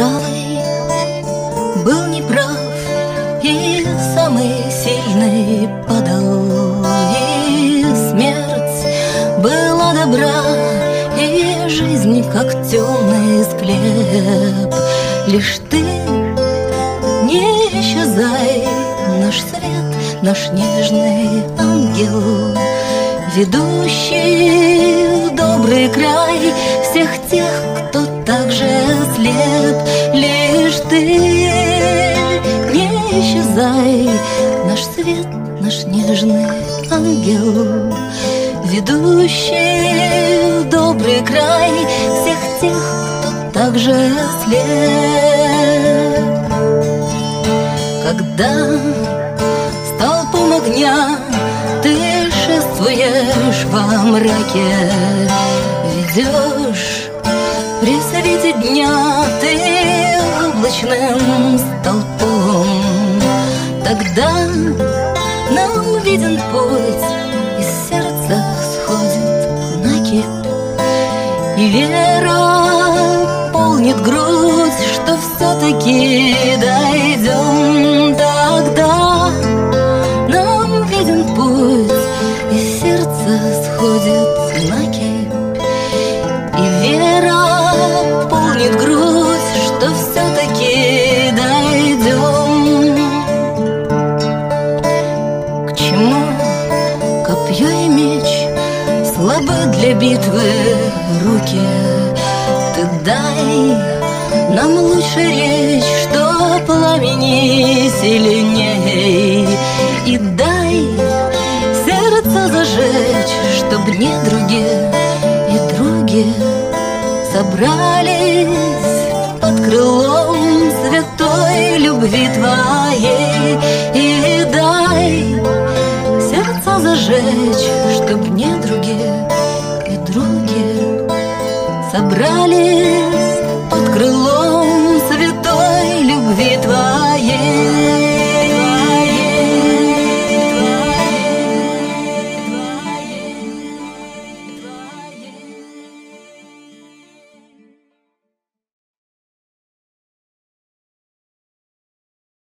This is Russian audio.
правый, был неправ И самый сильный подал. И смерть была добра И жизнь, как темный склеп. Лишь ты не исчезай Наш свет, наш нежный ангел Ведущий в добрый край Всех тех, кто ты не исчезай. Наш свет, наш нежный ангел Ведущий в добрый край Всех тех, кто также слеп. Когда столпом огня Ты шествуешь во мраке Ведешь при свете дня Облачным столпом Тогда нам виден путь Из сердца сходит накипь И вера полнит грудь Что все-таки дойдем Тогда нам виден путь Из сердца сходит Слабы для битвы руки. Ты дай нам лучше речь Что пламени сильней. И дай сердце зажечь Чтоб недруги и други Собрались под крылом святой любви твоей собрали